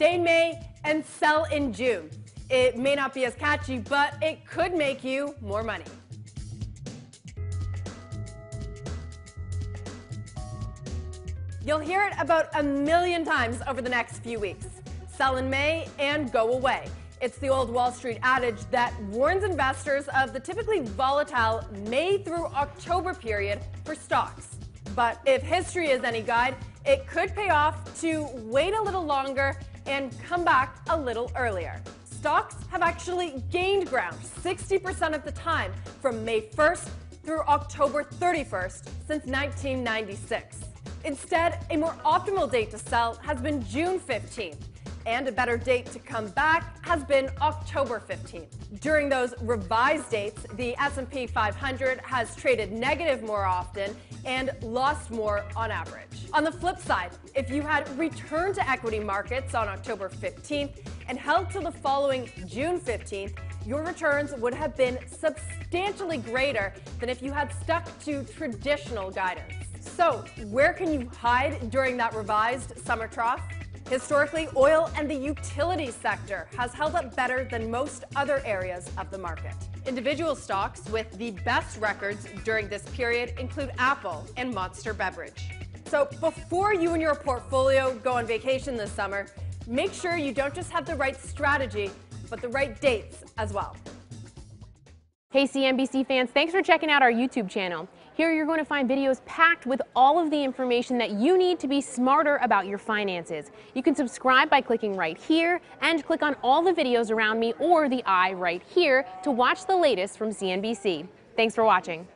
stay in May and sell in June. It may not be as catchy, but it could make you more money. You'll hear it about a million times over the next few weeks. Sell in May and go away. It's the old Wall Street adage that warns investors of the typically volatile May through October period for stocks. But if history is any guide, it could pay off to wait a little longer and come back a little earlier. Stocks have actually gained ground 60% of the time from May 1st through October 31st since 1996. Instead, a more optimal date to sell has been June 15th, and a better date to come back has been October 15th. During those revised dates, the S&P 500 has traded negative more often and lost more on average. On the flip side, if you had returned to equity markets on October 15th and held till the following June 15th, your returns would have been substantially greater than if you had stuck to traditional guidance. So, where can you hide during that revised summer trough? Historically, oil and the utility sector has held up better than most other areas of the market. Individual stocks with the best records during this period include Apple and Monster Beverage. So, before you and your portfolio go on vacation this summer, make sure you don't just have the right strategy, but the right dates as well. Hey CNBC fans, thanks for checking out our YouTube channel. Here you're going to find videos packed with all of the information that you need to be smarter about your finances. You can subscribe by clicking right here and click on all the videos around me or the eye right here to watch the latest from CNBC. Thanks for watching.